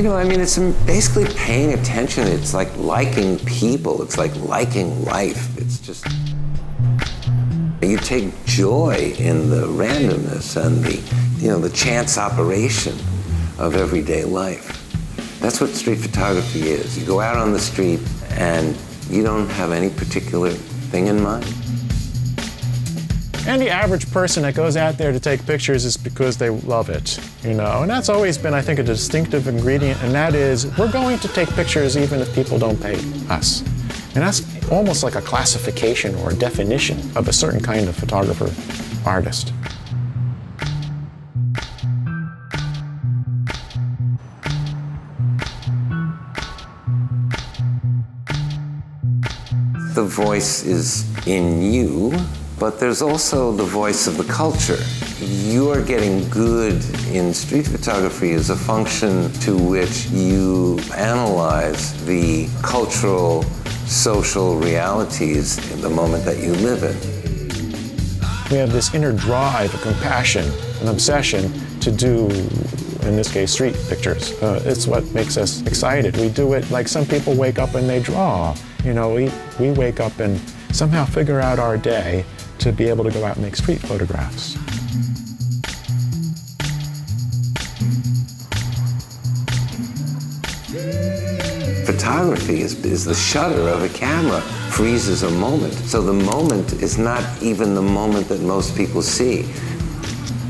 You know, I mean, it's basically paying attention. It's like liking people. It's like liking life. It's just. You take joy in the randomness and the, you know, the chance operation of everyday life. That's what street photography is. You go out on the street and you don't have any particular thing in mind. And the average person that goes out there to take pictures is because they love it, you know. And that's always been, I think, a distinctive ingredient, and that is we're going to take pictures even if people don't pay us. And that's almost like a classification or a definition of a certain kind of photographer artist. The voice is in you, but there's also the voice of the culture. You're getting good in street photography as a function to which you analyze the cultural, social realities in the moment that you live in. We have this inner drive, a compassion, an obsession to do, in this case, street pictures. Uh, it's what makes us excited. We do it like some people wake up and they draw. You know, we, we wake up and somehow figure out our day to be able to go out and make street photographs. Photography is, is the shutter of a camera, freezes a moment. So the moment is not even the moment that most people see.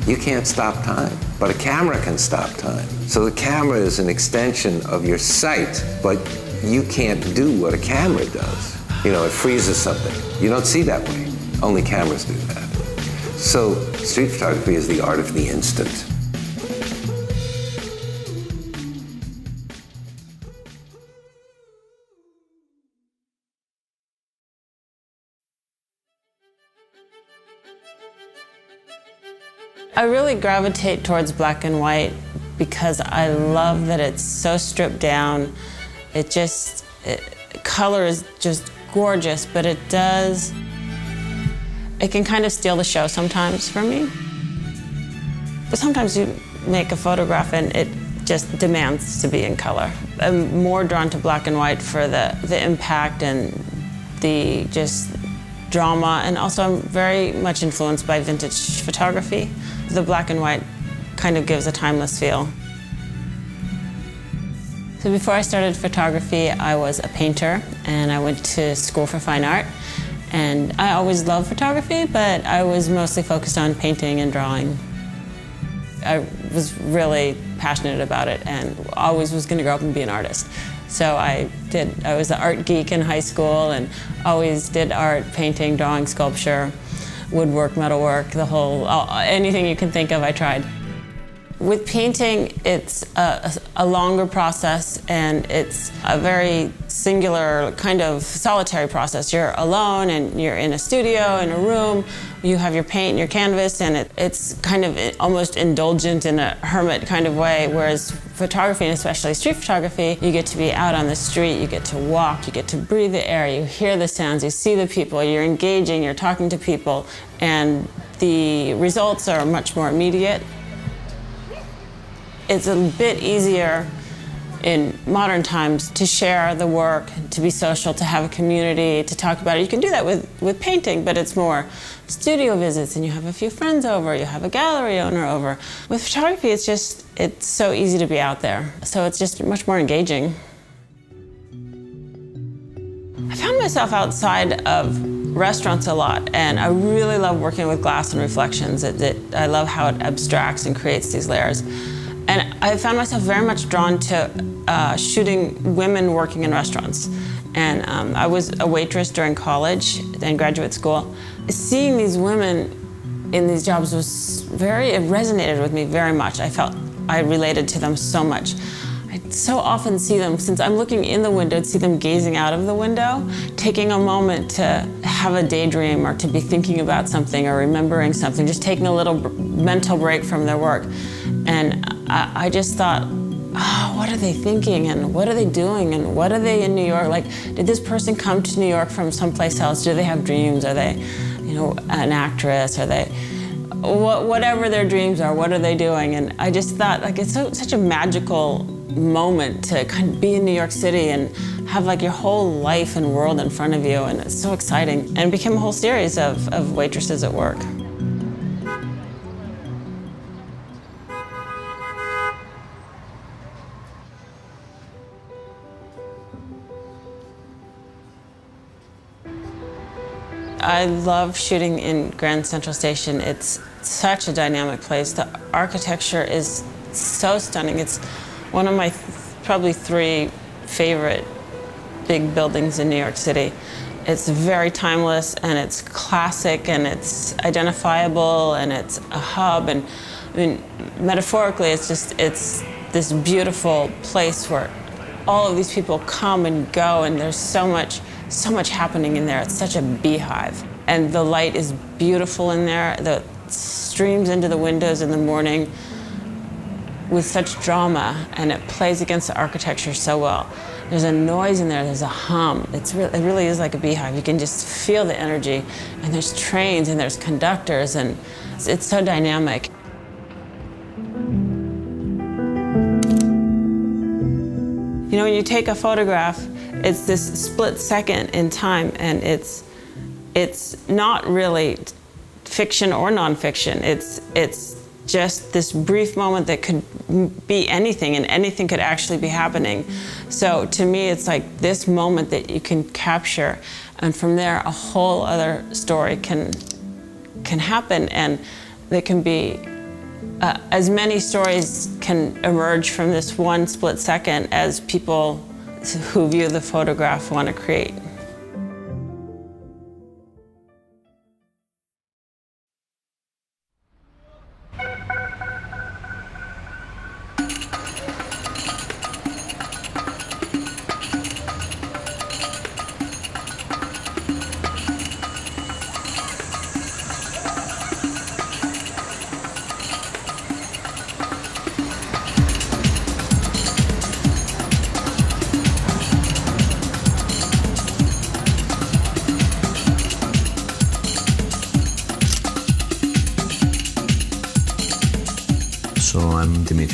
You can't stop time, but a camera can stop time. So the camera is an extension of your sight, but you can't do what a camera does. You know, it freezes something. You don't see that way. Only cameras do that. So street photography is the art of the instant. I really gravitate towards black and white because I love that it's so stripped down. It just, it, color is just gorgeous, but it does, it can kind of steal the show sometimes for me. But sometimes you make a photograph and it just demands to be in color. I'm more drawn to black and white for the, the impact and the just drama, and also I'm very much influenced by vintage photography. The black and white kind of gives a timeless feel. So before I started photography, I was a painter, and I went to school for fine art. And I always loved photography, but I was mostly focused on painting and drawing. I was really passionate about it and always was going to grow up and be an artist. So I did, I was an art geek in high school and always did art, painting, drawing, sculpture, woodwork, metalwork, the whole, anything you can think of, I tried. With painting, it's a, a, longer process and it's a very singular, kind of solitary process. You're alone and you're in a studio, in a room, you have your paint and your canvas, and it, it's kind of almost indulgent in a hermit kind of way, whereas photography, and especially street photography, you get to be out on the street, you get to walk, you get to breathe the air, you hear the sounds, you see the people, you're engaging, you're talking to people, and the results are much more immediate. It's a bit easier in modern times to share the work, to be social, to have a community, to talk about it. You can do that with, with painting, but it's more studio visits and you have a few friends over, you have a gallery owner over. With photography, it's just, it's so easy to be out there. So it's just much more engaging. I found myself outside of restaurants a lot, and I really love working with glass and reflections. It, it, I love how it abstracts and creates these layers. And I found myself very much drawn to uh, shooting women working in restaurants. And um, I was a waitress during college and graduate school. Seeing these women in these jobs was very, it resonated with me very much. I felt I related to them so much. I so often see them, since I'm looking in the window, see them gazing out of the window, taking a moment to have a daydream or to be thinking about something or remembering something, just taking a little mental break from their work. And I, I just thought, oh, what are they thinking and what are they doing and what are they in New York? Like, did this person come to New York from someplace else? Do they have dreams? Are they, you know, an actress? Are they, whatever their dreams are, what are they doing? And I just thought, like, it's so, such a magical moment to kind of be in New York City and have like your whole life and world in front of you, and it's so exciting. And it became a whole series of, of waitresses at work. I love shooting in Grand Central Station. It's such a dynamic place. The architecture is so stunning. It's one of my probably three favorite big buildings in New York City. It's very timeless and it's classic and it's identifiable and it's a hub and I mean metaphorically it's just it's this beautiful place where all of these people come and go and there's so much so much happening in there. It's such a beehive. And the light is beautiful in there. The streams into the windows in the morning with such drama, and it plays against the architecture so well. There's a noise in there, there's a hum. It's re it really is like a beehive. You can just feel the energy. And there's trains and there's conductors, and it's, it's so dynamic. You know, when you take a photograph, it's this split second in time, and it's it's not really fiction or nonfiction. It's it's just this brief moment that could be anything, and anything could actually be happening. So to me, it's like this moment that you can capture, and from there, a whole other story can can happen, and there can be uh, as many stories can emerge from this one split second as people who view the photograph want to create.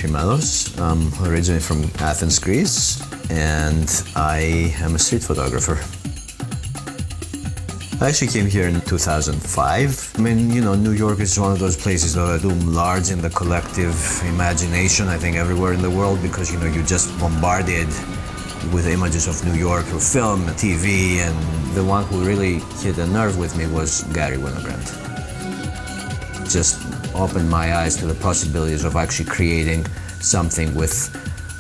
I'm Melos. I'm originally from Athens, Greece, and I am a street photographer. I actually came here in 2005. I mean, you know, New York is one of those places that loom large in the collective imagination, I think, everywhere in the world because, you know, you're just bombarded with images of New York through film, TV, and the one who really hit a nerve with me was Garry Winogrand. Just opened my eyes to the possibilities of actually creating something with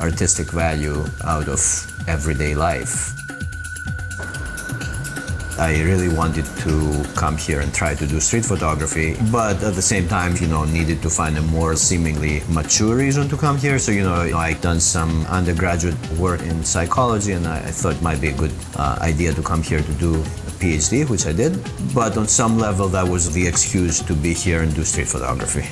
artistic value out of everyday life. I really wanted to come here and try to do street photography, but at the same time, you know, needed to find a more seemingly mature reason to come here. So, you know, I'd done some undergraduate work in psychology, and I, thought it might be a good uh, idea to come here to do PhD, which I did, but on some level that was the excuse to be here and do street photography.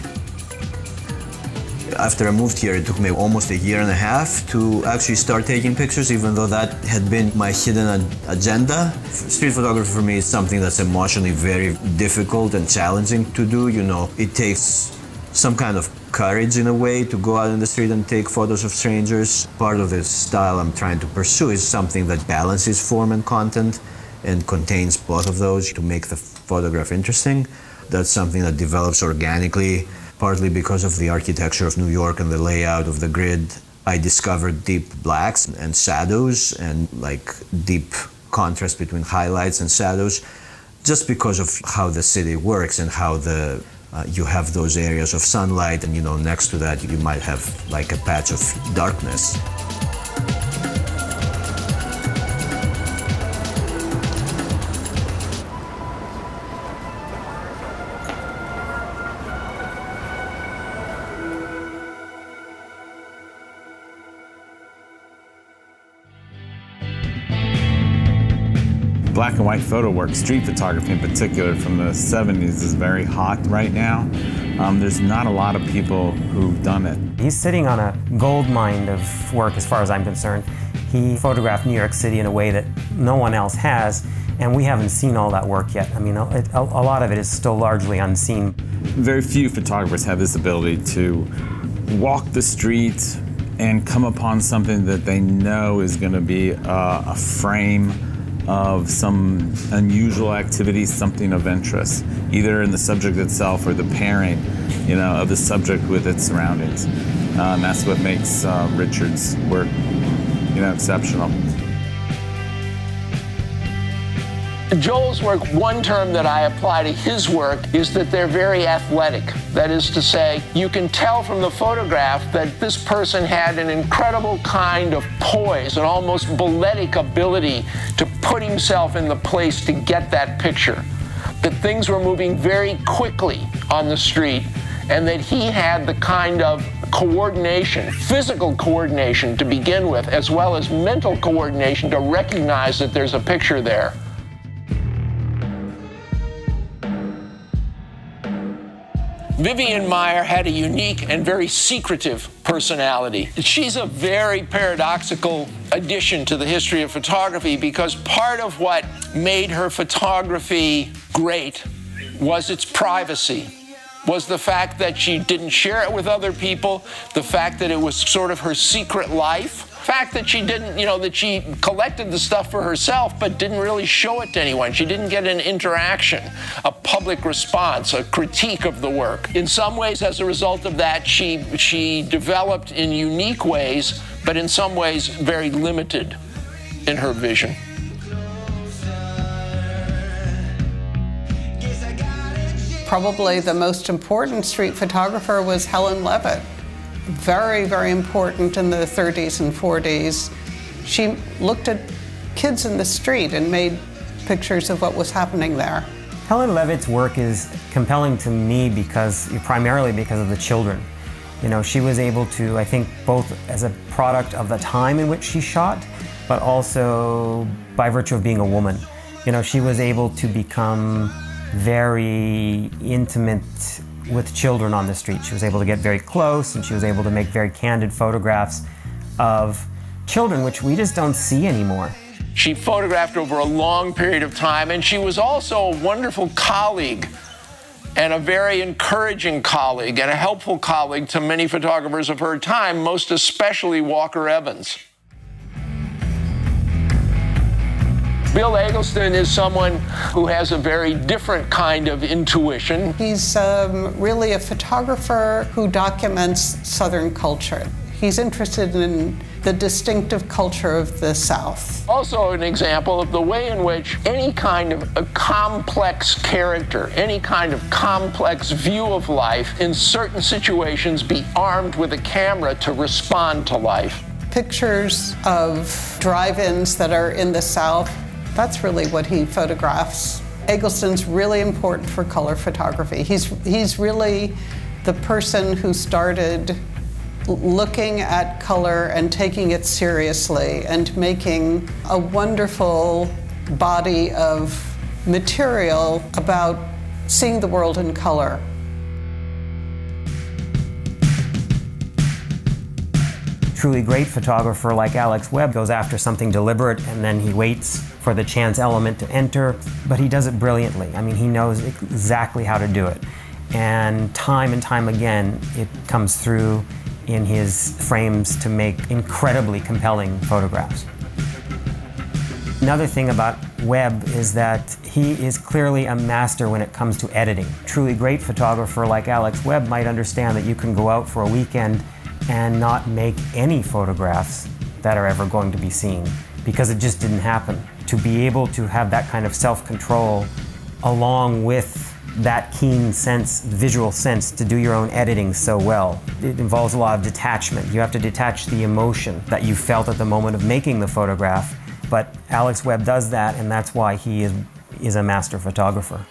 After I moved here, it took me almost a year and a half to actually start taking pictures, even though that had been my hidden agenda. Street photography for me is something that's emotionally very difficult and challenging to do. You know, it takes some kind of courage in a way to go out in the street and take photos of strangers. Part of the style I'm trying to pursue is something that balances form and content and contains both of those to make the photograph interesting. That's something that develops organically, partly because of the architecture of New York and the layout of the grid. I discovered deep blacks and shadows and like deep contrast between highlights and shadows just because of how the city works and how the uh, you have those areas of sunlight and you know next to that you might have like a patch of darkness. Black and white photo work, street photography in particular from the 70s is very hot right now. Um, there's not a lot of people who've done it. He's sitting on a gold mine of work as far as I'm concerned. He photographed New York City in a way that no one else has, and we haven't seen all that work yet. I mean, a, a lot of it is still largely unseen. Very few photographers have this ability to walk the streets and come upon something that they know is going to be uh, a frame of some unusual activity, something of interest, either in the subject itself or the pairing, you know, of the subject with its surroundings. And that's what makes uh, Richard's work, you know, exceptional. Joel's work, one term that I apply to his work is that they're very athletic. That is to say, you can tell from the photograph that this person had an incredible kind of poise, an almost balletic ability to put himself in the place to get that picture. That things were moving very quickly on the street, and that he had the kind of coordination, physical coordination to begin with, as well as mental coordination to recognize that there's a picture there. Vivian Maier had a unique and very secretive personality. She's a very paradoxical addition to the history of photography because part of what made her photography great was its privacy was the fact that she didn't share it with other people, the fact that it was sort of her secret life fact that she didn't, you know, that she collected the stuff for herself but didn't really show it to anyone. She didn't get an interaction, a public response, a critique of the work. In some ways, as a result of that, she, she developed in unique ways, but in some ways, very limited in her vision. Probably the most important street photographer was Helen Levitt very, very important in the 30s and 40s. She looked at kids in the street and made pictures of what was happening there. Helen Levitt's work is compelling to me because primarily because of the children. You know, she was able to, I think, both as a product of the time in which she shot, but also by virtue of being a woman. You know, she was able to become very intimate with children on the street. She was able to get very close and she was able to make very candid photographs of children, which we just don't see anymore. She photographed over a long period of time, and she was also a wonderful colleague and a very encouraging colleague and a helpful colleague to many photographers of her time, most especially Walker Evans. Bill Eggleston is someone who has a very different kind of intuition. He's um, really a photographer who documents Southern culture. He's interested in the distinctive culture of the South. Also, an example of the way in which any kind of a complex character, any kind of complex view of life, in certain situations, be armed with a camera to respond to life. Pictures of drive ins that are in the South that's really what he photographs. Eggleston's really important for color photography. He's, he's really the person who started looking at color and taking it seriously and making a wonderful body of material about seeing the world in color. Truly great photographer like Alex Webb goes after something deliberate and then he waits for the chance element to enter, but he does it brilliantly. I mean, he knows exactly how to do it. And time and time again, it comes through in his frames to make incredibly compelling photographs. Another thing about Webb is that he is clearly a master when it comes to editing. Truly great photographer like Alex Webb might understand that you can go out for a weekend and not make any photographs that are ever going to be seen because it just didn't happen. To be able to have that kind of self control along with that keen sense, visual sense, to do your own editing so well. It involves a lot of detachment. You have to detach the emotion that you felt at the moment of making the photograph. But Alex Webb does that, and that's why he is, is a master photographer.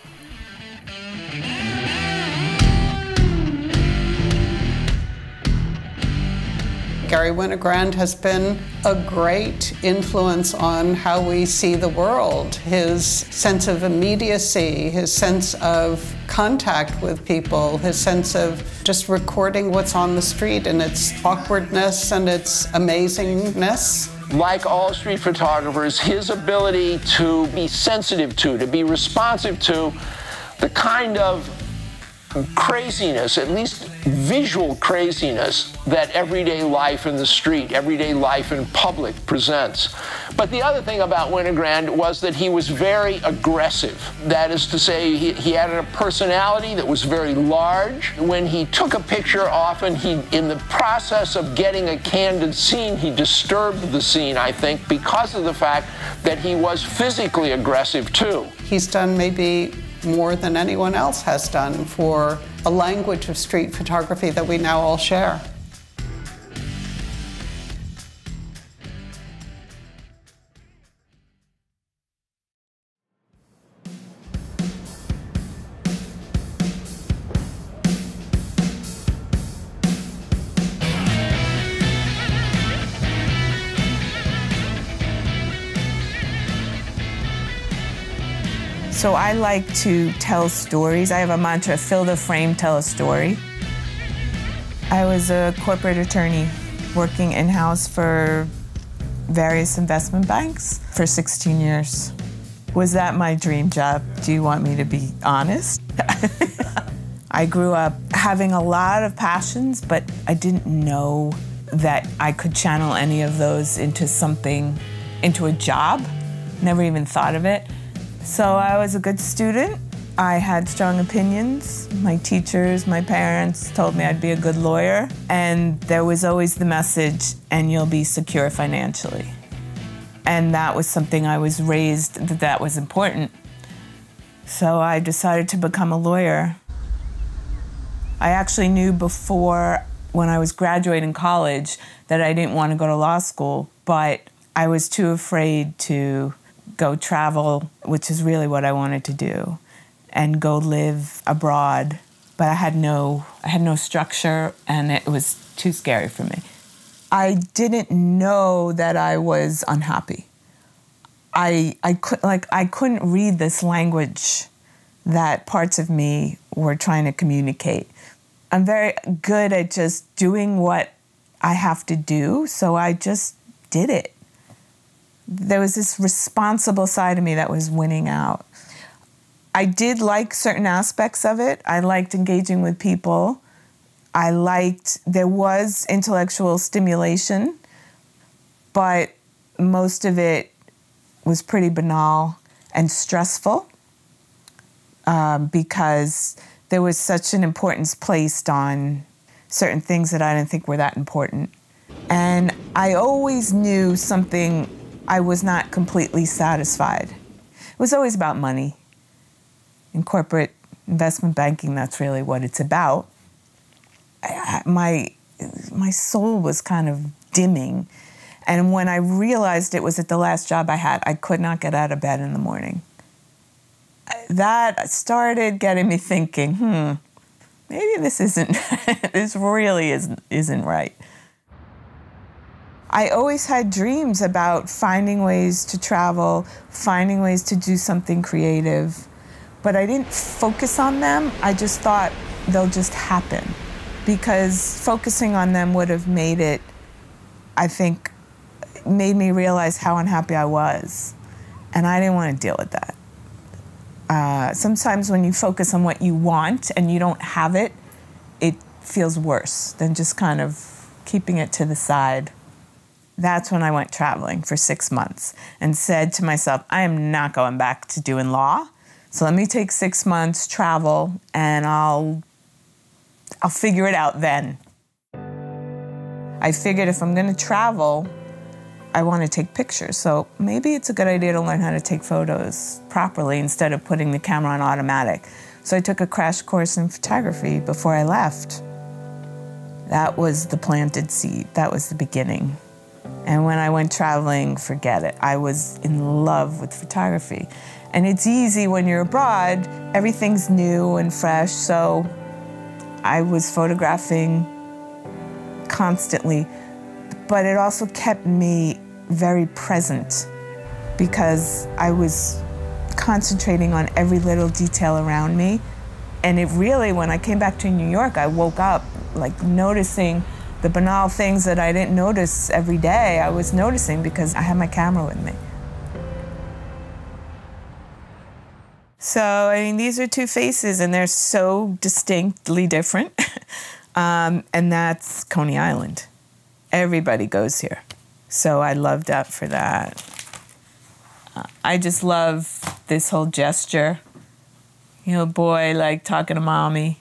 Garry Winogrand has been a great influence on how we see the world. His sense of immediacy, his sense of contact with people, his sense of just recording what's on the street and its awkwardness and its amazingness like all street photographers, his ability to be sensitive to, to be responsive to the kind of craziness, at least visual craziness, that everyday life in the street, everyday life in public presents. But the other thing about Winogrand was that he was very aggressive. That is to say, he, he had a personality that was very large. When he took a picture, often he, in the process of getting a candid scene, he disturbed the scene, I think, because of the fact that he was physically aggressive too. He's done maybe more than anyone else has done for a language of street photography that we now all share. So I like to tell stories. I have a mantra fill the frame, tell a story. I was a corporate attorney working in house for various investment banks for 16 years. Was that my dream job? Do you want me to be honest? I grew up having a lot of passions, but I didn't know that I could channel any of those into something, into a job. Never even thought of it. So I was a good student. I had strong opinions. My teachers, my parents told me I'd be a good lawyer. And there was always the message, and you'll be secure financially. And that was something I was raised that that was important. So I decided to become a lawyer. I actually knew before when I was graduating college that I didn't want to go to law school, but I was too afraid to go travel, which is really what I wanted to do, and go live abroad. But I had no, I had no structure, and it was too scary for me. I didn't know that I was unhappy. I, I could like I couldn't read this language that parts of me were trying to communicate. I'm very good at just doing what I have to do, so I just did it there was this responsible side of me that was winning out. I did like certain aspects of it. I liked engaging with people. I liked, there was intellectual stimulation, but most of it was pretty banal and stressful um, because there was such an importance placed on certain things that I didn't think were that important. And I always knew something I was not completely satisfied. It was always about money. In corporate investment banking, that's really what it's about. I, my, my soul was kind of dimming. And when I realized it was at the last job I had, I could not get out of bed in the morning. That started getting me thinking, hmm, maybe this isn't, this really isn't, isn't right. I always had dreams about finding ways to travel, finding ways to do something creative, but I didn't focus on them. I just thought they'll just happen because focusing on them would have made it, I think, made me realize how unhappy I was. And I didn't want to deal with that. Uh, sometimes when you focus on what you want and you don't have it, it feels worse than just kind of keeping it to the side that's when I went traveling for six months and said to myself, I am not going back to doing law. So let me take six months, travel, and I'll I'll figure it out then. I figured if I'm gonna travel, I want to take pictures. So maybe it's a good idea to learn how to take photos properly instead of putting the camera on automatic. So I took a crash course in photography before I left. That was the planted seed. That was the beginning. And when I went traveling, forget it. I was in love with photography. And it's easy when you're abroad, everything's new and fresh. So I was photographing constantly. But it also kept me very present because I was concentrating on every little detail around me. And it really, when I came back to New York, I woke up like noticing the banal things that I didn't notice every day, I was noticing because I had my camera with me. So, I mean, these are two faces and they're so distinctly different. um, and that's Coney Island. Everybody goes here. So I loved that for that. Uh, I just love this whole gesture. You know, boy, like talking to mommy.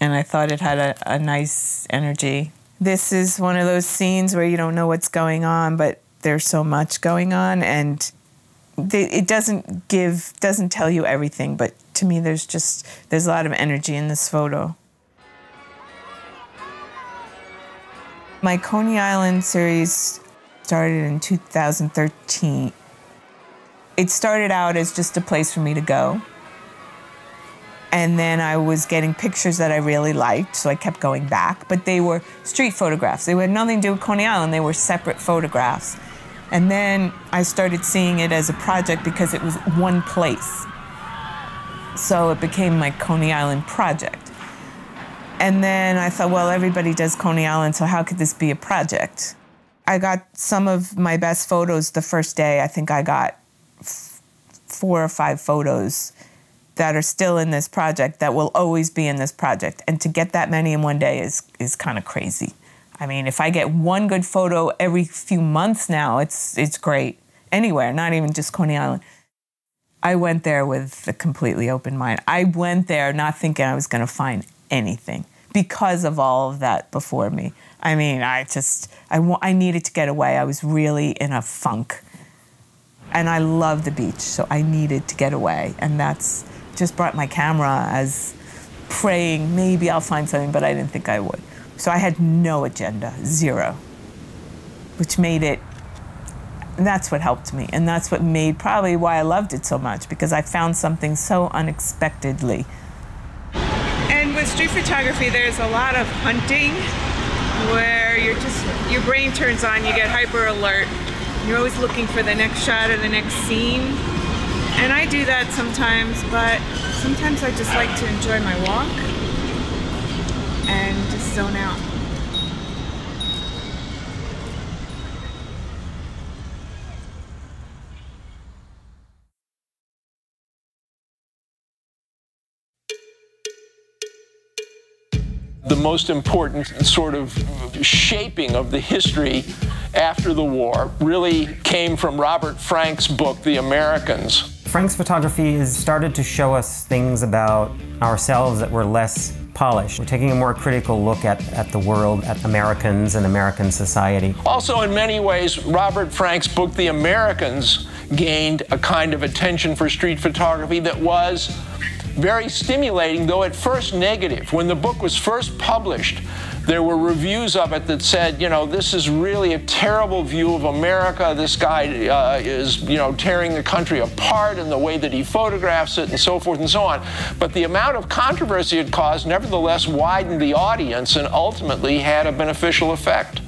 And I thought it had a, a nice energy. This is one of those scenes where you don't know what's going on, but there's so much going on. And it doesn't give doesn't tell you everything but to me there's just there's a lot of energy in this photo my coney island series started in 2013 it started out as just a place for me to go and then i was getting pictures that i really liked so i kept going back but they were street photographs they had nothing to do with coney island they were separate photographs and then I started seeing it as a project because it was one place. So it became my Coney Island project. And then I thought, well, everybody does Coney Island, so how could this be a project? I got some of my best photos the first day. I think I got four or five photos that are still in this project that will always be in this project. And to get that many in one day is, is kind of crazy. I mean, if I get one good photo every few months now, it's it's great. Anywhere, not even just Coney Island. I went there with a completely open mind. I went there not thinking I was going to find anything because of all of that before me. I mean, I just I, I needed to get away. I was really in a funk. And I love the beach, so I needed to get away. And that's just brought my camera as praying maybe I'll find something, but I didn't think I would. So I had no agenda, zero, which made it, that's what helped me. And that's what made probably why I loved it so much because I found something so unexpectedly. And with street photography, there's a lot of hunting where you're just, your brain turns on, you get hyper alert. You're always looking for the next shot or the next scene. And I do that sometimes, but sometimes I just like to enjoy my walk and just zone out. The most important sort of shaping of the history after the war really came from Robert Frank's book, The Americans. Frank's photography has started to show us things about ourselves that were less polished. We're taking a more critical look at, at the world, at Americans and American society. Also, in many ways, Robert Frank's book, The Americans, gained a kind of attention for street photography that was very stimulating, though at first negative. When the book was first published, there were reviews of it that said, you know, this is really a terrible view of America. This guy uh, is, you know, tearing the country apart in the way that he photographs it and so forth and so on. But the amount of controversy it caused nevertheless widened the audience and ultimately had a beneficial effect.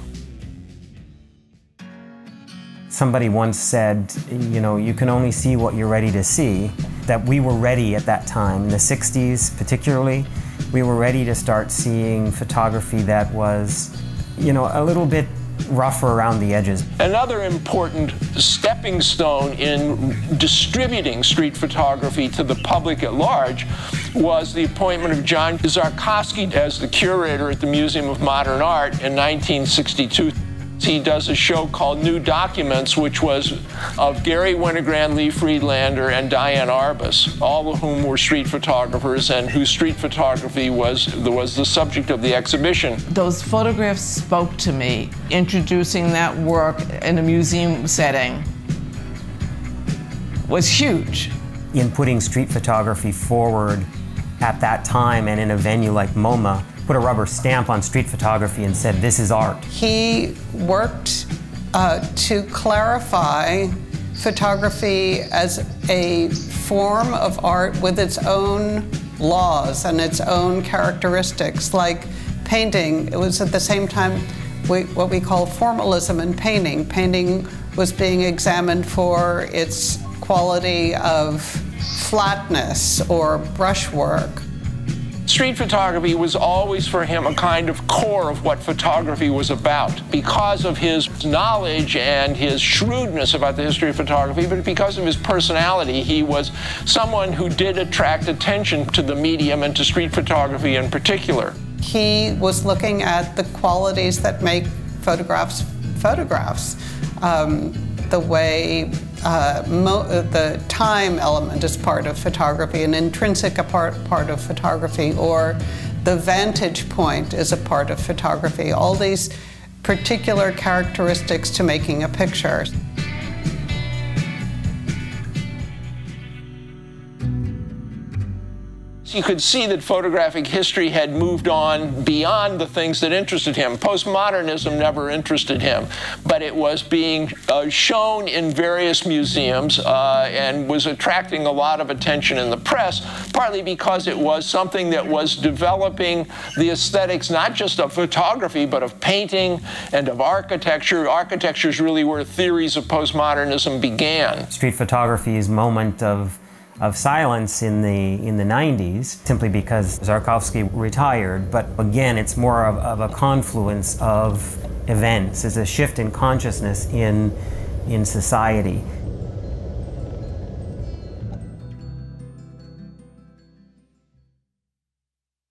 Somebody once said, you know, you can only see what you're ready to see. That we were ready at that time, in the 60s particularly, we were ready to start seeing photography that was, you know, a little bit rougher around the edges. Another important stepping stone in distributing street photography to the public at large was the appointment of John Szarkowski as the curator at the Museum of Modern Art in 1962. He does a show called New Documents, which was of Garry Winogrand, Lee Friedlander, and Diane Arbus, all of whom were street photographers and whose street photography was, was the subject of the exhibition. Those photographs spoke to me, introducing that work in a museum setting was huge. In putting street photography forward at that time and in a venue like MoMA, put a rubber stamp on street photography and said, this is art. He worked uh, to clarify photography as a form of art with its own laws and its own characteristics, like painting. It was at the same time we, what we call formalism in painting. Painting was being examined for its quality of flatness or brushwork Street photography was always for him a kind of core of what photography was about because of his knowledge and his shrewdness about the history of photography, but because of his personality. He was someone who did attract attention to the medium and to street photography in particular. He was looking at the qualities that make photographs photographs. Um, the way uh, uh, the time element is part of photography, an intrinsic part, part of photography, or the vantage point is a part of photography. All these particular characteristics to making a picture. You could see that photographic history had moved on beyond the things that interested him. Postmodernism never interested him, but it was being uh, shown in various museums uh, and was attracting a lot of attention in the press, partly because it was something that was developing the aesthetics not just of photography, but of painting and of architecture. Architecture is really where theories of postmodernism began. Street photography's moment of of silence in the in the 90s simply because Szarkowski retired. But again it's more of, of, a confluence of events. It's a shift in consciousness in in society.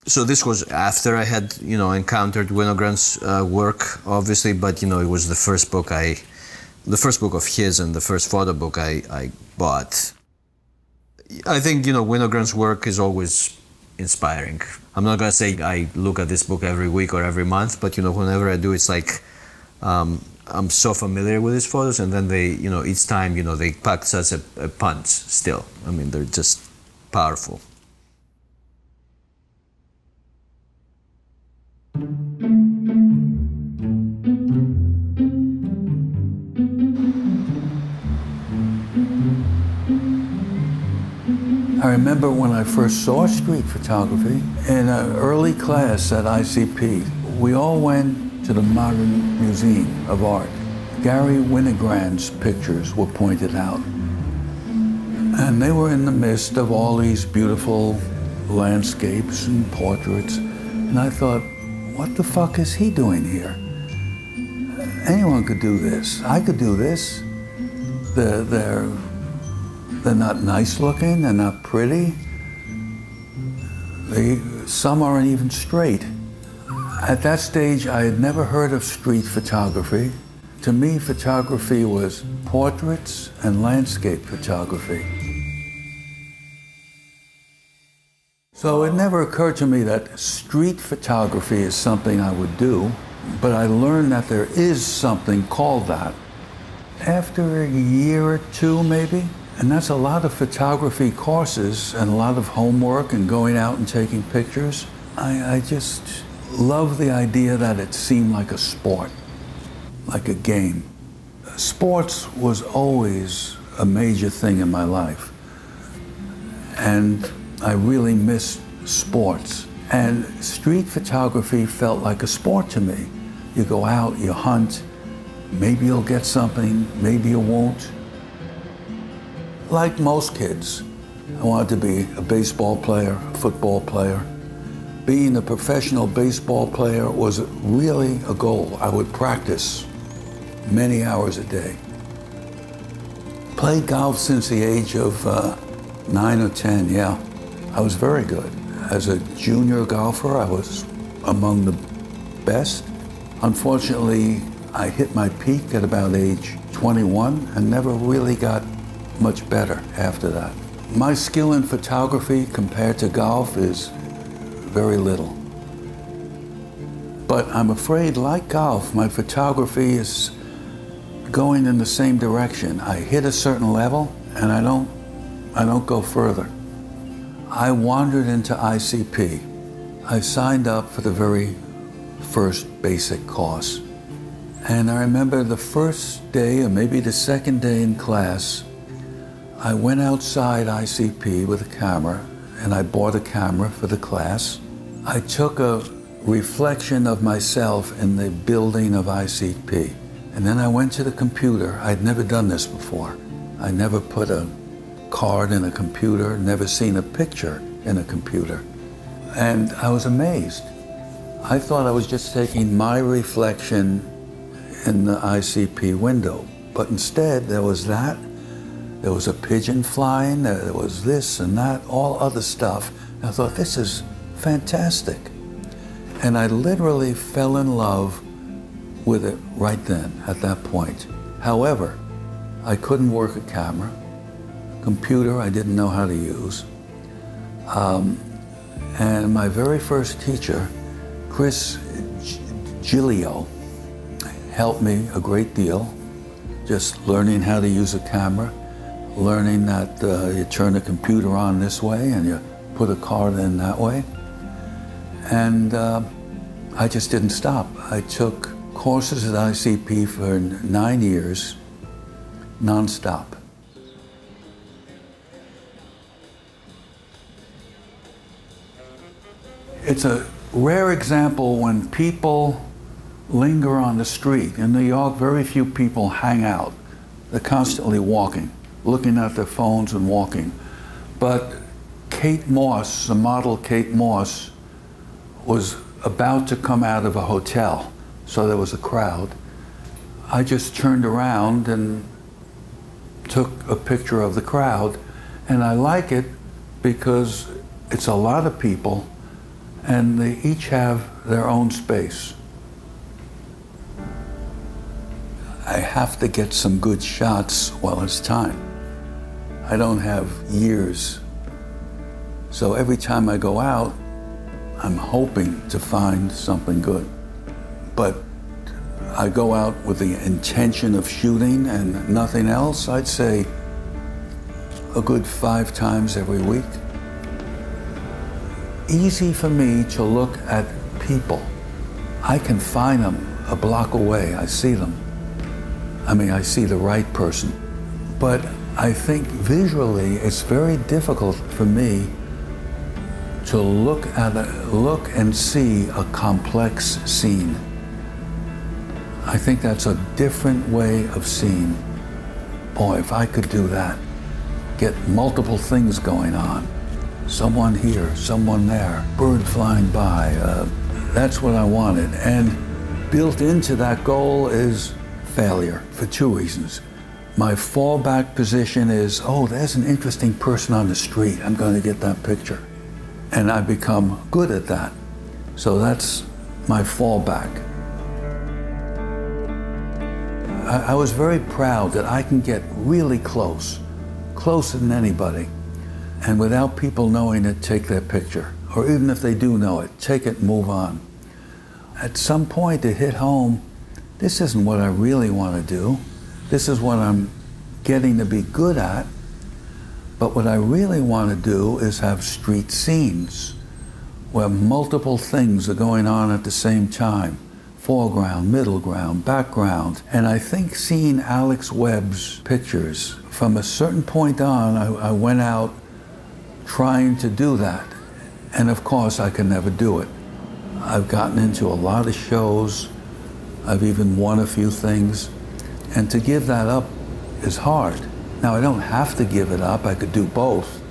So this was after I had you know encountered Winogrand's uh, work obviously but you know it was the first book I the first book of his and the first photo book I, I bought I think you know Winogrand's work is always inspiring. I'm not gonna say I look at this book every week or every month, but you know whenever I do, it's like um, I'm so familiar with his photos, and then they, you know, each time, you know, they pack such a, a punch. Still, I mean, they're just powerful. I remember when I first saw street photography in an early class at ICP. We all went to the Modern Museum of Art. Garry Winogrand's pictures were pointed out. And they were in the midst of all these beautiful landscapes and portraits. And I thought, what the fuck is he doing here? Anyone could do this. I could do this. They're, they're they're not nice looking, they're not pretty. They, some aren't even straight. At that stage, I had never heard of street photography. To me, photography was portraits and landscape photography. So it never occurred to me that street photography is something I would do, but I learned that there is something called that. After a year or two, maybe, and that's a lot of photography courses and a lot of homework and going out and taking pictures. I, I just love the idea that it seemed like a sport, like a game. Sports was always a major thing in my life. And I really missed sports. And street photography felt like a sport to me. You go out, you hunt, maybe you'll get something, maybe you won't. Like most kids, I wanted to be a baseball player, a football player. Being a professional baseball player was really a goal. I would practice many hours a day. Played golf since the age of uh, nine or 10, yeah. I was very good. As a junior golfer, I was among the best. Unfortunately, I hit my peak at about age 21 and never really got much better after that. My skill in photography compared to golf is very little. But I'm afraid, like golf, my photography is going in the same direction. I hit a certain level and I don't, I don't go further. I wandered into ICP. I signed up for the very first basic course. And I remember the first day, or maybe the second day in class, I went outside ICP with a camera and I bought a camera for the class. I took a reflection of myself in the building of ICP. And then I went to the computer. I'd never done this before. I never put a card in a computer, never seen a picture in a computer. And I was amazed. I thought I was just taking my reflection in the ICP window, but instead there was that, there was a pigeon flying, there was this and that, all other stuff. And I thought, this is fantastic. And I literally fell in love with it right then, at that point. However, I couldn't work a camera. Computer, I didn't know how to use. Um, and my very first teacher, Chris Gilio, helped me a great deal. Just learning how to use a camera, learning that uh, you turn the computer on this way and you put a card in that way. And uh, I just didn't stop. I took courses at ICP for nine years, nonstop. It's a rare example when people linger on the street. In New York, very few people hang out. They're constantly walking, looking at their phones and walking. But Kate Moss, the model Kate Moss, was about to come out of a hotel, so there was a crowd. I just turned around and took a picture of the crowd, and I like it because it's a lot of people and they each have their own space. I have to get some good shots while it's time. I don't have years. So every time I go out, I'm hoping to find something good. But I go out with the intention of shooting and nothing else, I'd say a good five times every week easy for me to look at people. I can find them a block away. I see them. I mean, I see the right person. But I think visually it's very difficult for me to look at a, look and see a complex scene. I think that's a different way of seeing. Boy, if I could do that, get multiple things going on someone here, someone there, bird flying by. Uh, that's what I wanted. And built into that goal is failure for two reasons. My fallback position is, oh, there's an interesting person on the street. I'm going to get that picture. And I become good at that. So that's my fallback. I, I was very proud that I can get really close, closer than anybody and without people knowing it, take their picture. Or even if they do know it, take it and move on. At some point, it hit home this isn't what I really want to do. This is what I'm getting to be good at. But what I really want to do is have street scenes where multiple things are going on at the same time foreground, middle ground, background. And I think seeing Alex Webb's pictures, from a certain point on, I, I went out trying to do that. And of course, I can never do it. I've gotten into a lot of shows. I've even won a few things. And to give that up is hard. Now, I don't have to give it up. I could do both.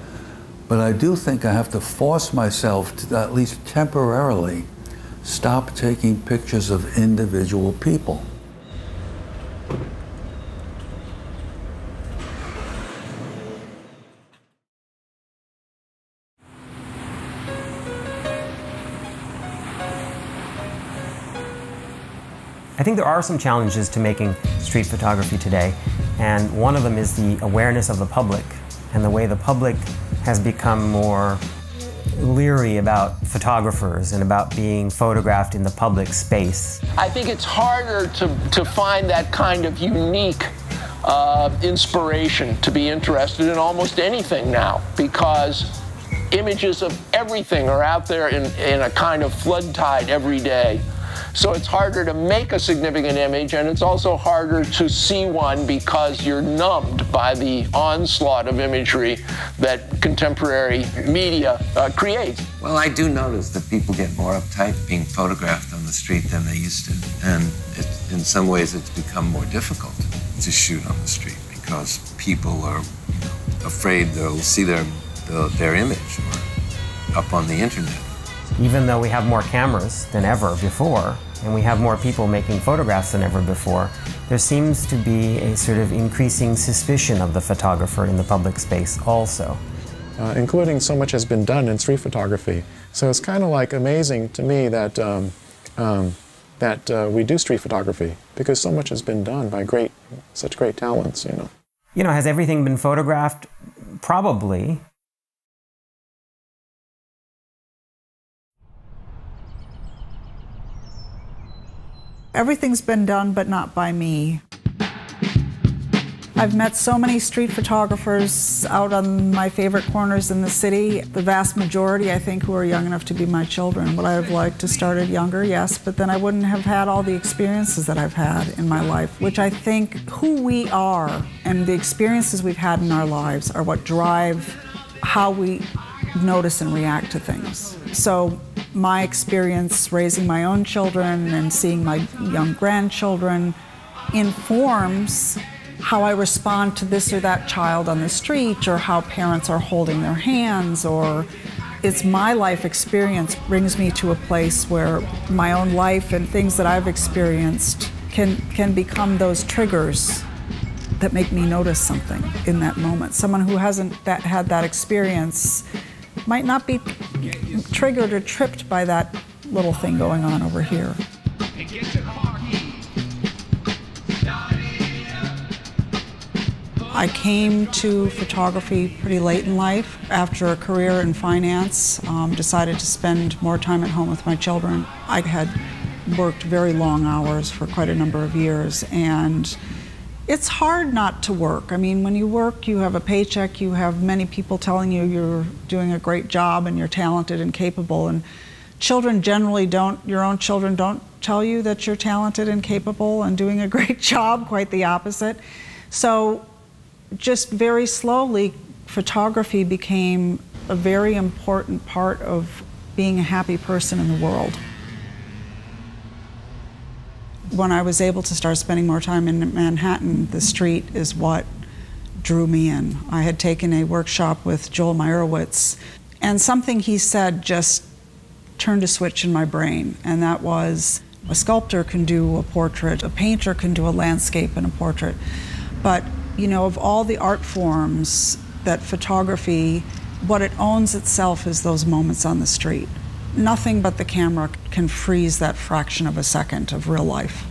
But I do think I have to force myself to at least temporarily stop taking pictures of individual people. I think there are some challenges to making street photography today, and one of them is the awareness of the public and the way the public has become more leery about photographers and about being photographed in the public space. I think it's harder to, to find that kind of unique uh, inspiration to be interested in almost anything now because images of everything are out there in, in a kind of flood tide every day. So it's harder to make a significant image, and it's also harder to see one because you're numbed by the onslaught of imagery that contemporary media uh, creates. Well, I do notice that people get more uptight being photographed on the street than they used to. And it, in some ways, it's become more difficult to shoot on the street because people are afraid they'll see their, their, their image up on the internet. Even though we have more cameras than ever before, and we have more people making photographs than ever before, there seems to be a sort of increasing suspicion of the photographer in the public space also. Uh, including so much has been done in street photography. So it's kind of like amazing to me that, um, um, that uh, we do street photography because so much has been done by great, such great talents, you know. You know, has everything been photographed? Probably. Everything's been done, but not by me. I've met so many street photographers out on my favorite corners in the city. The vast majority, I think, who are young enough to be my children. Would I have liked to start it younger? Yes, but then I wouldn't have had all the experiences that I've had in my life, which I think who we are and the experiences we've had in our lives are what drive how we notice and react to things. So my experience raising my own children and seeing my young grandchildren informs how I respond to this or that child on the street or how parents are holding their hands or it's my life experience brings me to a place where my own life and things that I've experienced can can become those triggers that make me notice something in that moment. Someone who hasn't that, had that experience might not be triggered or tripped by that little thing going on over here. I came to photography pretty late in life. After a career in finance, um, decided to spend more time at home with my children. I had worked very long hours for quite a number of years, and it's hard not to work. I mean, when you work, you have a paycheck, you have many people telling you you're doing a great job and you're talented and capable. And children generally don't, your own children don't tell you that you're talented and capable and doing a great job, quite the opposite. So just very slowly, photography became a very important part of being a happy person in the world. When I was able to start spending more time in Manhattan, the street is what drew me in. I had taken a workshop with Joel Meyerowitz, and something he said just turned a switch in my brain, and that was a sculptor can do a portrait, a painter can do a landscape and a portrait, but you know, of all the art forms that photography, what it owns itself is those moments on the street. Nothing but the camera can freeze that fraction of a second of real life.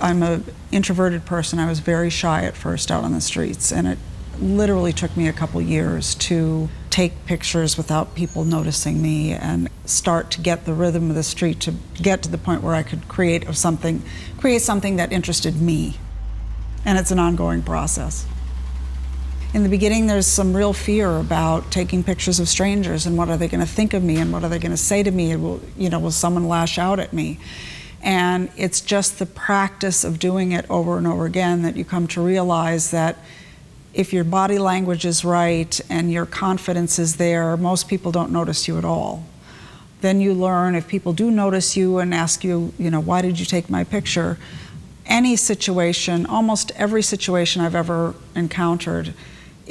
I'm an introverted person. I was very shy at first out on the streets, and it literally took me a couple years to take pictures without people noticing me and start to get the rhythm of the street to get to the point where I could create of something create something that interested me and it's an ongoing process. In the beginning, there's some real fear about taking pictures of strangers and what are they going to think of me and what are they going to say to me? Will, you know, will someone lash out at me? And it's just the practice of doing it over and over again that you come to realize that if your body language is right and your confidence is there, most people don't notice you at all. Then you learn if people do notice you and ask you, you know, why did you take my picture? any situation, almost every situation I've ever encountered,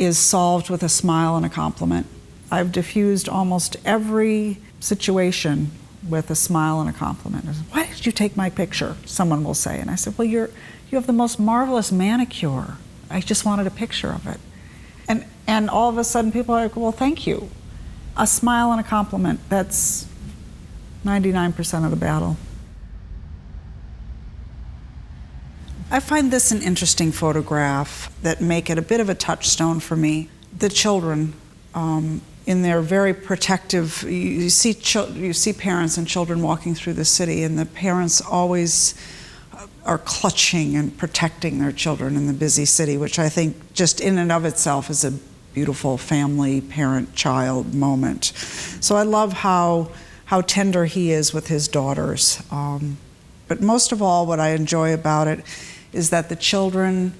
is solved with a smile and a compliment. I've diffused almost every situation with a smile and a compliment. Why did you take my picture? Someone will say. And I said, Well, you're, you have the most marvelous manicure. I just wanted a picture of it. And, and all of a sudden, people are like, Well, thank you. A smile and a compliment, that's 99% of the battle. I find this an interesting photograph that make it a bit of a touchstone for me. The children, um, in their very protective, you, see you see parents and children walking through the city, and the parents always are clutching and protecting their children in the busy city, which I think just in and of itself is a beautiful family, parent, child moment. So I love how how tender he is with his daughters. Um, but most of all, what I enjoy about it is that the children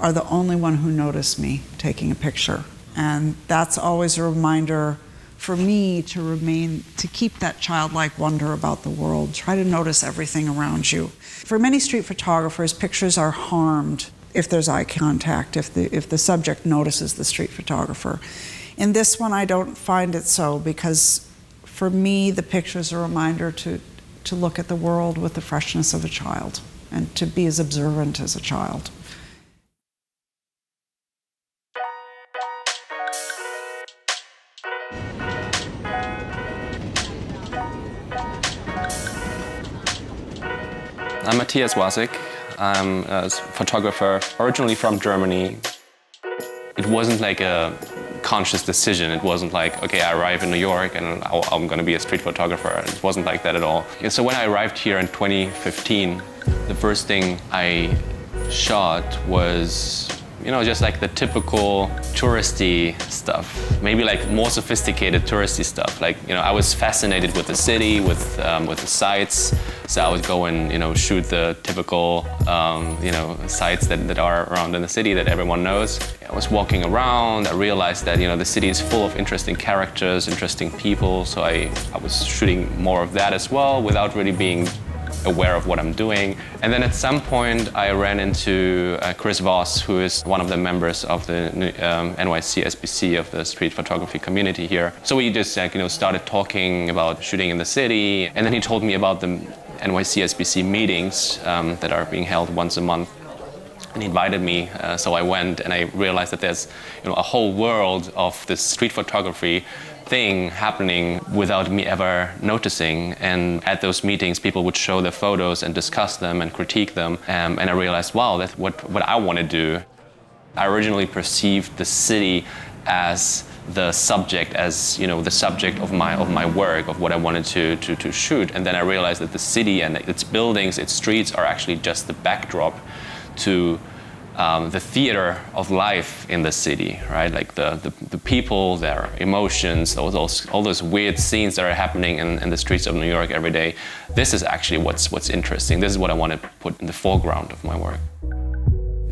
are the only one who notice me taking a picture. And that's always a reminder for me to remain, to keep that childlike wonder about the world. Try to notice everything around you. For many street photographers, pictures are harmed if there's eye contact, if the, if the subject notices the street photographer. In this one, I don't find it so because For me, the picture is a reminder to, to look at the world with the freshness of a child and to be as observant as a child. I'm Matthias Wasik. I'm a photographer originally from Germany. It wasn't like a conscious decision. It wasn't like, okay, I arrive in New York and I'm going to be a street photographer. It wasn't like that at all. So when I arrived here in 2015, the first thing I shot was you know, just like the typical touristy stuff. Maybe like more sophisticated touristy stuff. Like, you know, I was fascinated with the city, with um, with the sites. So I would go and, you know, shoot the typical, um, you know, sites that, that are around in the city that everyone knows. I was walking around, I realized that, you know, the city is full of interesting characters, interesting people. So I, I was shooting more of that as well without really being aware of what I'm doing. And then at some point, I ran into uh, Chris Voss, who is one of the members of the um, NYC SPC of the street photography community here. So we just like, you know, started talking about shooting in the city. And then he told me about the NYC SPC meetings um, that are being held once a month and he invited me. Uh, so I went, and I realized that there's you know, a whole world of this street photography thing happening without me ever noticing. And at those meetings, people would show their photos and discuss them and critique them. Um, and I realized, wow, that's what, what I want to do. I originally perceived the city as the subject as you know the subject of my of my work of what I wanted to, to to shoot and then I realized that the city and its buildings its streets are actually just the backdrop to um, the theater of life in the city, right? Like the, the, the people, their emotions, all those, all those weird scenes that are happening in, in the streets of New York every day. This is actually what's, what's interesting. This is what I want to put in the foreground of my work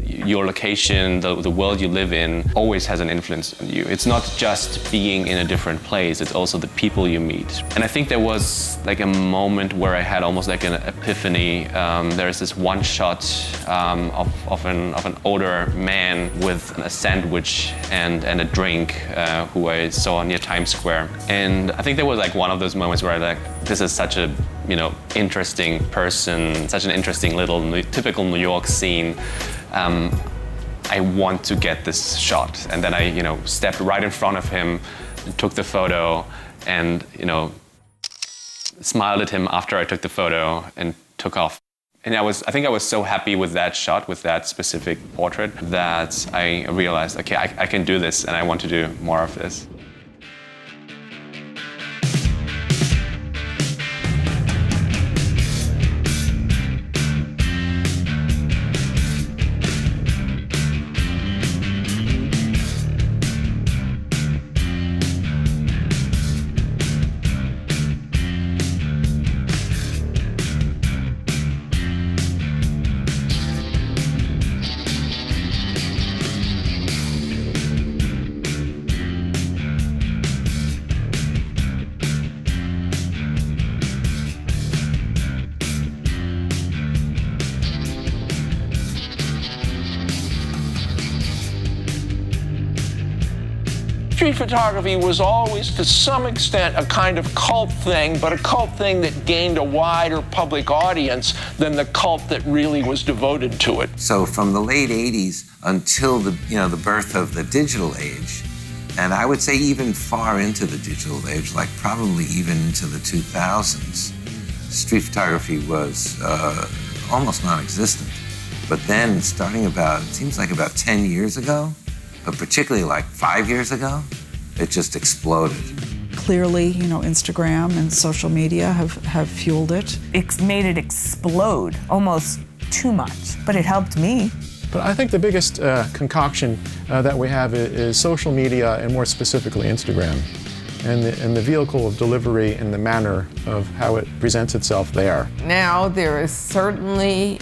your location, the, the world you live in, always has an influence on you. It's not just being in a different place, it's also the people you meet. And I think there was like a moment where I had almost like an epiphany. Um, there's this one shot um, of, of, an, of an older man with a sandwich and, and a drink uh, who I saw near Times Square. And I think there was like one of those moments where I like, this is such a you know interesting person, such an interesting little typical New York scene um, I want to get this shot. And then I, you know, stepped right in front of him, and took the photo, and you know, smiled at him after I took the photo and took off. And I was, I think I was so happy with that shot, with that specific portrait, that I realized, okay, I, I can do this, and I want to do more of this. Photography was always, to some extent, a kind of cult thing, but a cult thing that gained a wider public audience than the cult that really was devoted to it. So from the late 80s until the, you know, the birth of the digital age, and I would say even far into the digital age, like probably even into the 2000s, street photography was uh, almost non-existent. But then, starting about, it seems like about 10 years ago, but particularly like five years ago, it just exploded. Clearly, you know, Instagram and social media have, have fueled it. It's made it explode almost too much, but it helped me. But I think the biggest uh, concoction uh, that we have is, is, social media and more specifically Instagram. And the, and the vehicle of delivery and the manner of how it presents itself there. Now there is certainly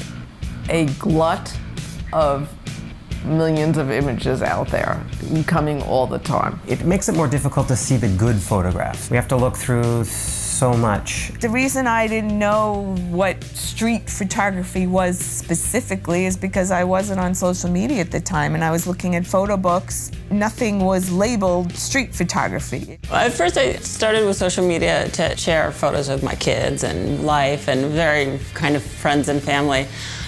a glut of millions of images out there coming all the time. It makes it more difficult to see the good photographs. We have to look through so much. The reason I didn't know what street photography was specifically is because I wasn't on social media at the time and I was looking at photo books. Nothing was labeled street photography. At first, I started with social media to share photos of my kids and life and very kind of friends and family.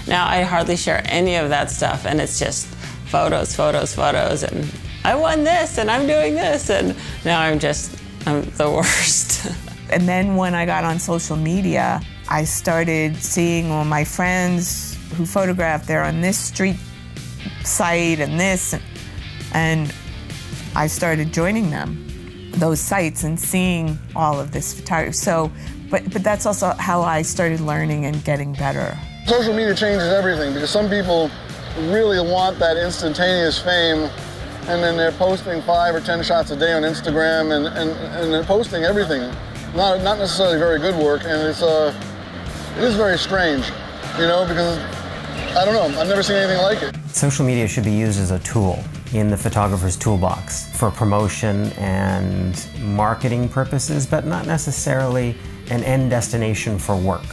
Now I hardly share any of that stuff, and it's just photos, photos, photos, and I won this, and I'm doing this, and now I'm just, I'm the worst. And then when I got on social media, I started seeing all my friends who photographed, they're on this street site and this, and I started joining them, those sites, and seeing all of this photography. So, but, but that's also how I started learning and getting better. Social media changes everything because some people really want that instantaneous fame and then they're posting five or ten shots a day on Instagram and, and, and they're posting everything. Not, not necessarily very good work and it's uh, it is very strange, you know, because I don't know, I've never seen anything like it. Social media should be used as a tool in the photographer's toolbox for promotion and marketing purposes, but not necessarily an end destination for work.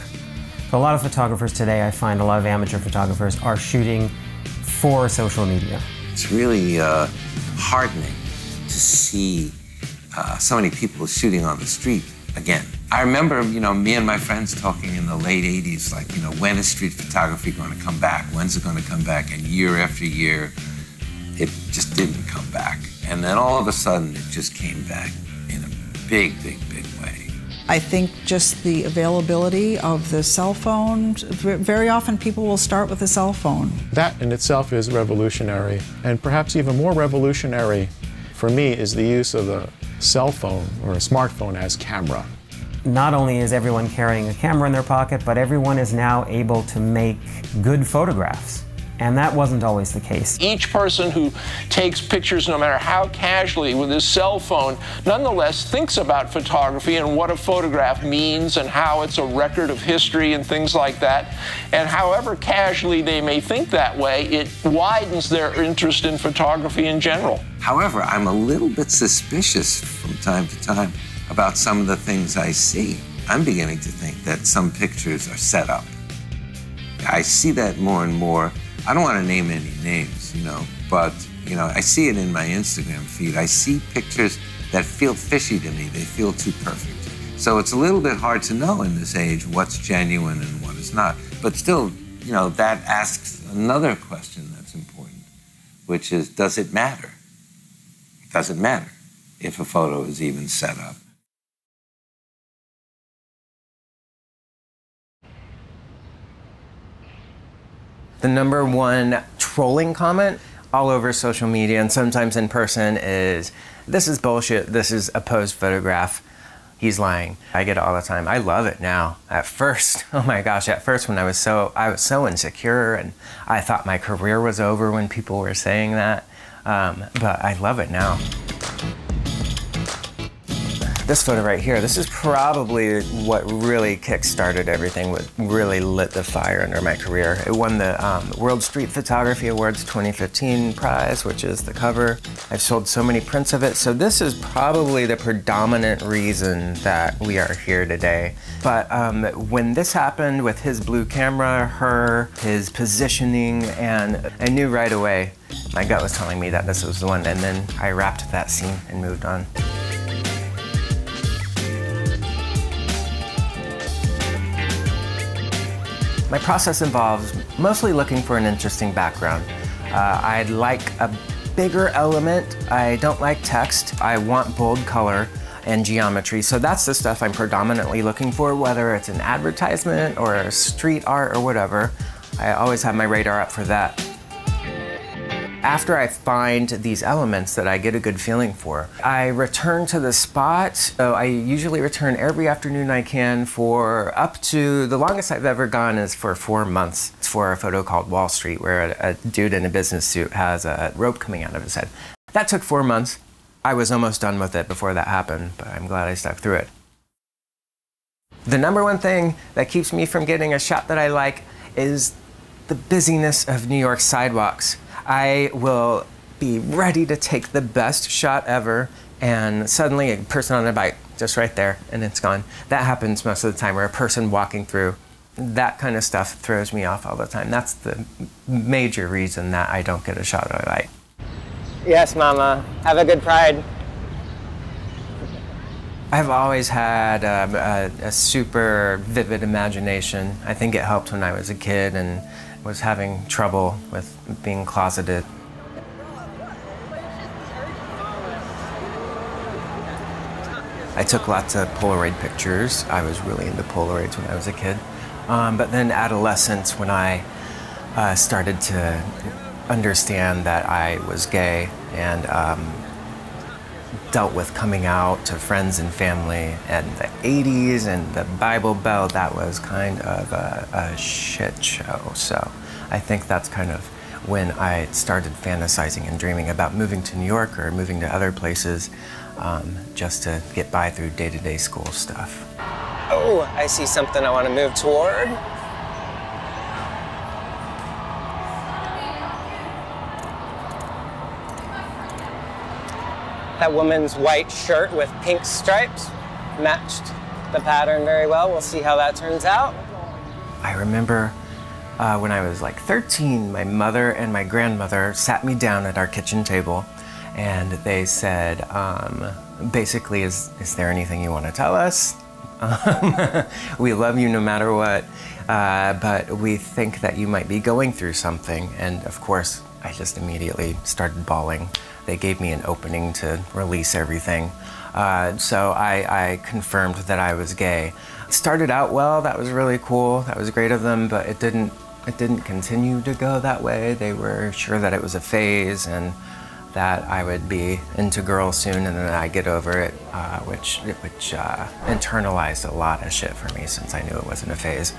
A lot of photographers today, I find a lot of amateur photographers are shooting for social media. It's really uh, heartening to see uh, so many people shooting on the street again. I remember, you know, me and my friends talking in the late 80s, like, you know, when is street photography going to come back? When's it going to come back? And year after year, it just didn't come back. And then all of a sudden, it just came back in a big, big, big way. I think just the availability of the cell phone, very often people will start with a cell phone. That in itself is revolutionary, and perhaps even more revolutionary for me is the use of a cell phone or a smartphone as camera. Not only is everyone carrying a camera in their pocket, but everyone is now able to make good photographs. And that wasn't always the case. Each person who takes pictures, no matter how casually, with his cell phone, nonetheless thinks about photography and what a photograph means and how it's a record of history and things like that. And however casually they may think that way, it widens their interest in photography in general. However, I'm a little bit suspicious from time to time about some of the things I see. I'm beginning to think that some pictures are set up. I see that more and more. I don't want to name any names, you know, but you know, I see it in my Instagram feed. I see pictures that feel fishy to me. They feel too perfect. So it's a little bit hard to know in this age what's genuine and what is not. But still, you know, that asks another question that's important, which is does it matter? Does it matter if a photo is even set up? The number one trolling comment all over social media and sometimes in person is this is bullshit, this is a posed photograph. He's lying. I get it all the time. I love it now. At first, oh my gosh, at first when I was so I was so insecure and I thought my career was over when people were saying that. Um, but I love it now. This photo right here, this is probably what really kick-started everything, what really lit the fire under my career. It won the um, World Street Photography Awards 2015 prize, which is the cover. I've sold so many prints of it, so this is probably the predominant reason that we are here today. But um, when this happened with his blue camera, her, his positioning, and I knew right away, my gut was telling me that this was the one, and then I wrapped that scene and moved on. My process involves mostly looking for an interesting background. Uh, I'd like a bigger element. I don't like text. I want bold color and geometry. So that's the stuff I'm predominantly looking for, whether it's an advertisement or street art or whatever. I always have my radar up for that. After I find these elements that I get a good feeling for, I return to the spot. So I usually return every afternoon I can for up to the longest I've ever gone is for four months. It's for a photo called Wall Street, where a, a dude in a business suit has a rope coming out of his head. That took four months. I was almost done with it before that happened, but I'm glad I stuck through it. The number one thing that keeps me from getting a shot that I like is the busyness of New York sidewalks. I will be ready to take the best shot ever, and suddenly a person on a bike just right there, and it's gone. That happens most of the time, where a person walking through, that kind of stuff throws me off all the time. That's the major reason that I don't get a shot of light. Yes, Mama. Have a good pride. I've always had a, a, a, super vivid imagination. I think it helped when I was a kid and was having trouble with being closeted. I took lots of Polaroid pictures. I was really into Polaroids when I was a kid. Um, but then adolescence, when I uh, started to understand that I was gay and um, dealt with coming out to friends and family and the 80s and the Bible Belt, that was kind of a, a shit show. So I think that's kind of when I started fantasizing and dreaming about moving to New York or moving to other places um, just to get by through day to day school stuff. Oh, I see something I want to move toward. That woman's white shirt with pink stripes matched the pattern very well. We'll see how that turns out. I remember uh, when I was like 13, my mother and my grandmother sat me down at our kitchen table and they said, um, basically, is, is there anything you want to tell us? Um, we love you no matter what, uh, but we think that you might be going through something. And of course, I just immediately started bawling. They gave me an opening to release everything. Uh, so I, I, confirmed that I was gay. It started out well, that was really cool, that was great of them, but it didn't, it didn't continue to go that way. They were sure that it was a phase and that I would be into girls soon and then I get over it, uh, which, which uh, internalized a lot of shit for me since I knew it wasn't a phase.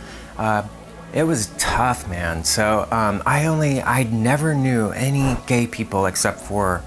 It was tough, man. So um, I only, I never knew any gay people except for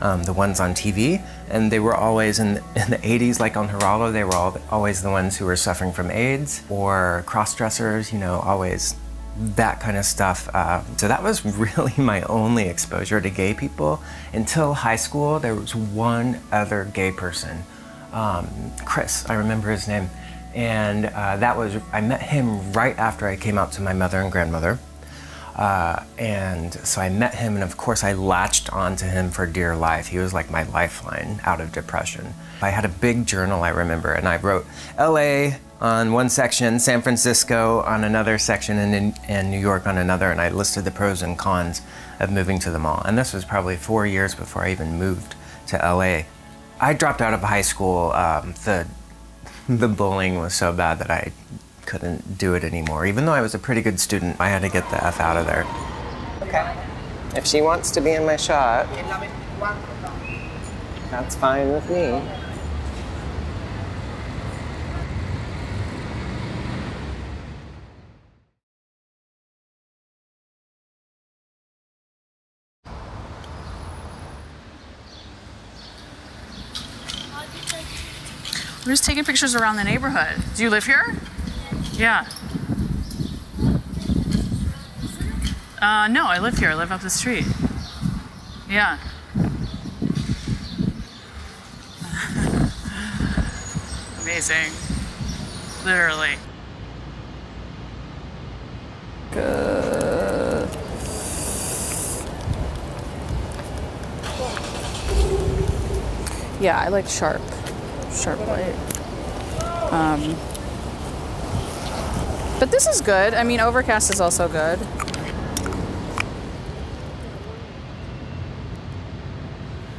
um, the ones on TV, and they were always in, in the 80s, like on Geraldo, they were all, always the ones who were suffering from AIDS or cross dressers, you know, always that kind of stuff. Uh, so that was really my only exposure to gay people. Until high school, there was one other gay person, um, Chris, I remember his name. And uh, that was, I met him right after I came out to my mother and grandmother. Uh, and so I met him, and of course, I latched onto him for dear life. He was like my lifeline out of depression. I had a big journal, I remember, and I wrote LA on one section, San Francisco on another section, and, and New York on another, and I listed the pros and cons of moving to the mall. And this was probably four years before I even moved to LA. I dropped out of high school. Um, the, the bullying was so bad that I couldn't do it anymore. Even though I was a pretty good student, I had to get the F out of there. Okay. If she wants to be in my shot, that's fine with me. We're just taking pictures around the neighborhood. Do you live here? Yeah. Uh, no, I live here. I live up the street. Yeah. Amazing. Literally. Good. Yeah, I like sharp, sharp light. Um, but this is good. I mean, overcast is also good.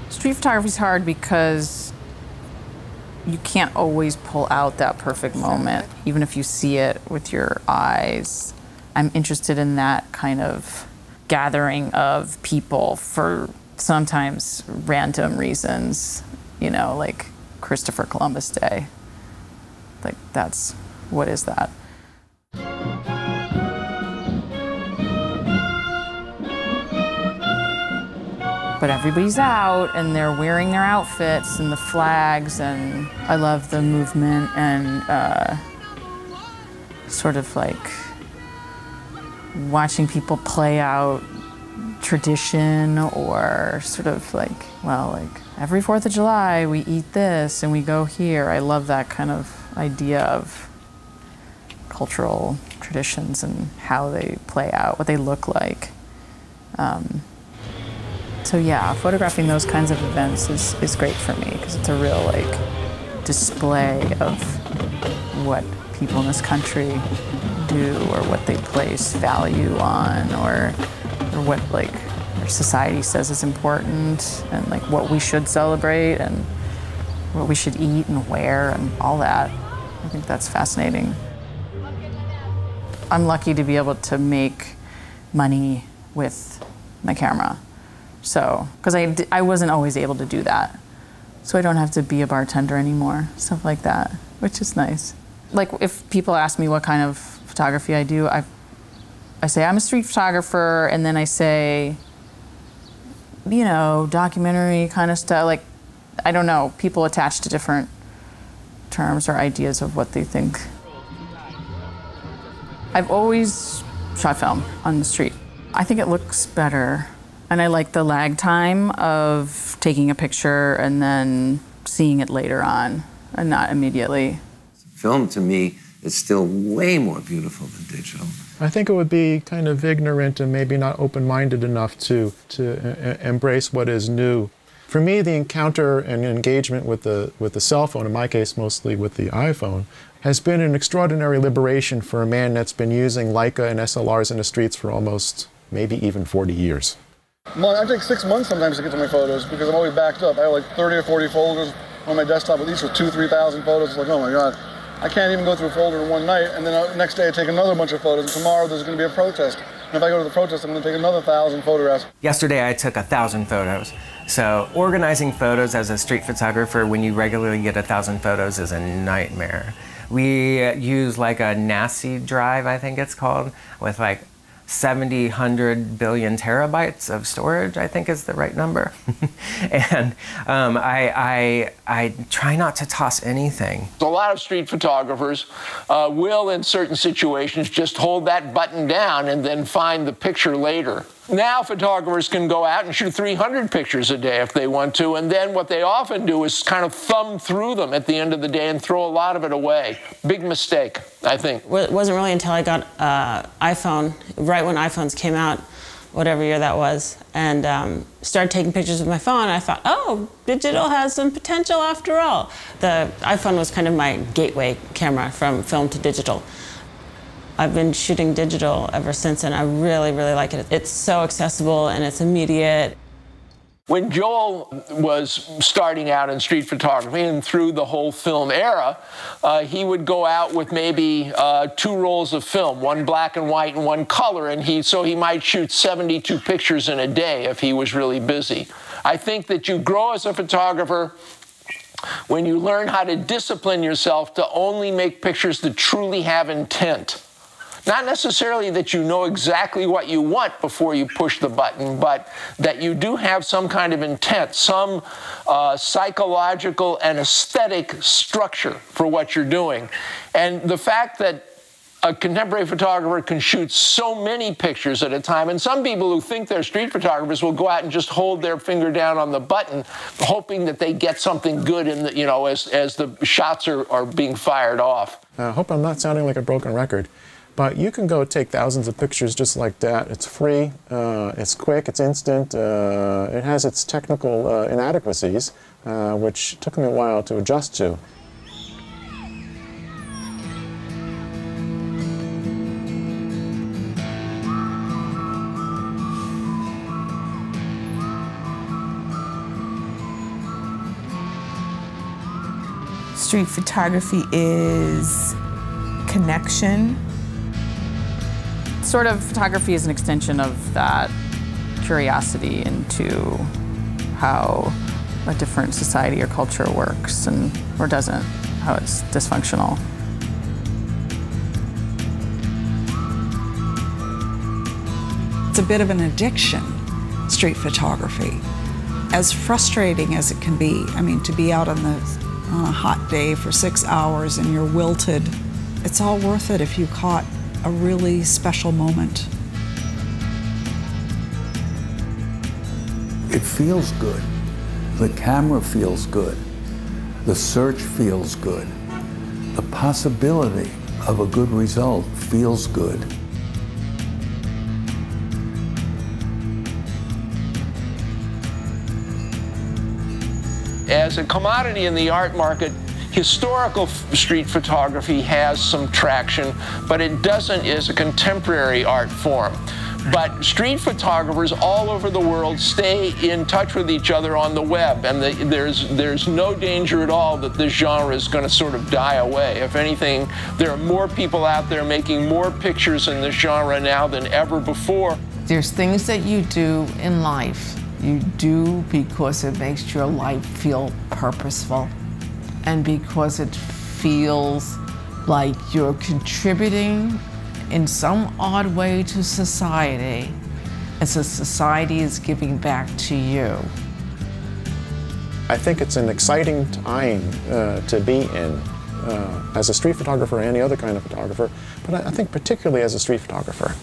Street photography is hard because you can't always pull out that perfect moment, even if you see it with your eyes. I'm interested in that kind of gathering of people for sometimes random reasons, you know, like Christopher Columbus Day. Like, that's what is that? but everybody's out and they're wearing their outfits and the flags and I love the movement and uh, sort of like watching people play out tradition or sort of like well like every 4th of July we eat this and we go here. I love that kind of idea of cultural traditions and how they play out, what they look like. Um, so yeah, photographing those kinds of events is, is great for me because it's a real like display of what people in this country do or what they place value on or or what like society says is important and like what we should celebrate and what we should eat and wear and all that. I think that's fascinating. I'm lucky to be able to make money with my camera. So, because I, I wasn't always able to do that. So I don't have to be a bartender anymore, stuff like that, which is nice. Like if people ask me what kind of photography I do, I, I say I'm a street photographer, and then I say, you know, documentary kind of stuff. Like, I don't know, people attach to different terms or ideas of what they think. I've always shot film on the street. I think it looks better. And I like the lag time of taking a picture and then seeing it later on and not immediately. Film to me is still way more beautiful than digital. I think it would be kind of ignorant and maybe not open-minded enough to to embrace what is new. For me, the encounter and engagement with the with the cell phone, in my case, mostly with the iPhone, has been an extraordinary liberation for a man that's been using Leica and SLRs in the streets for almost maybe even 40 years. I take six months sometimes to get to my photos because I'm always backed up. I have like 30 or 40 folders on my desktop with each with two, 3,000 photos. It's like, oh my God, I can't even go through a folder in one night. And then uh, next day I take another bunch of photos. And tomorrow there's going to be a protest. And if I go to the protest, I'm going to take another thousand photographs. Yesterday I took a thousand photos. So organizing photos as a street photographer when you regularly get a thousand photos is a nightmare. We uh, use like a NAS drive, I think it's called, with like 70, 100 billion terabytes of storage, I think is the right number. and um, I, I, I try not to toss anything. A lot of street photographers uh, will, in certain situations, just hold that button down and then find the picture later. Now, photographers can go out and shoot 300 pictures a day if they want to, and then what they often do is kind of thumb through them at the end of the day and throw a lot of it away. Big mistake, I think. It wasn't really until I got uh, iPhone, right when iPhones came out, whatever year that was, and um, started taking pictures with my phone. I thought, oh, digital has some potential after all. The iPhone was kind of my gateway camera from film to digital. I've been shooting digital ever since, and I really, really like it. It's so accessible and it's immediate. When Joel was starting out in street photography and through the whole film era, uh, he would go out with maybe uh, two rolls of film, one black and white and one color, and he so he might shoot 72 pictures in a day if he was really busy. I think that you grow as a photographer when you learn how to discipline yourself to only make pictures that truly have intent. Not necessarily that you know exactly what you want before you push the button, but that you do have some kind of intent, some uh, psychological and aesthetic structure for what you're doing. And the fact that a contemporary photographer can shoot so many pictures at a time. And some people who think they're street photographers will go out and just hold their finger down on the button, hoping that they get something good in the, you know, as, as the shots are, are being fired off. I hope I'm not sounding like a broken record. But you can go take thousands of pictures just like that. It's free, uh, it's quick, it's instant. Uh, it has its technical uh, inadequacies, uh, which took me a while to adjust to. Street photography is connection. Sort of photography is an extension of that curiosity into how a different society or culture works and or doesn't, how it's dysfunctional. It's a bit of an addiction, street photography. As frustrating as it can be, I mean, to be out on, the, on a hot day for six hours and you're wilted, it's all worth it if you caught a really special moment. It feels good The camera feels good. The search feels good. The possibility of a good result feels good. As a commodity in the art market, historical street photography has some traction, but it doesn't as a contemporary art form. But street photographers all over the world stay in touch with each other on the web, and the, there's there's no danger at all that this genre is going to sort of die away. If anything, there are more people out there making more pictures in this genre now than ever before. There's things that you do in life you do because it makes your life feel purposeful and because it feels like you're contributing in some odd way to society as a society is giving back to you. I think it's an exciting time uh, to be in uh, as a street photographer or any other kind of photographer, but I, I think particularly as a street photographer.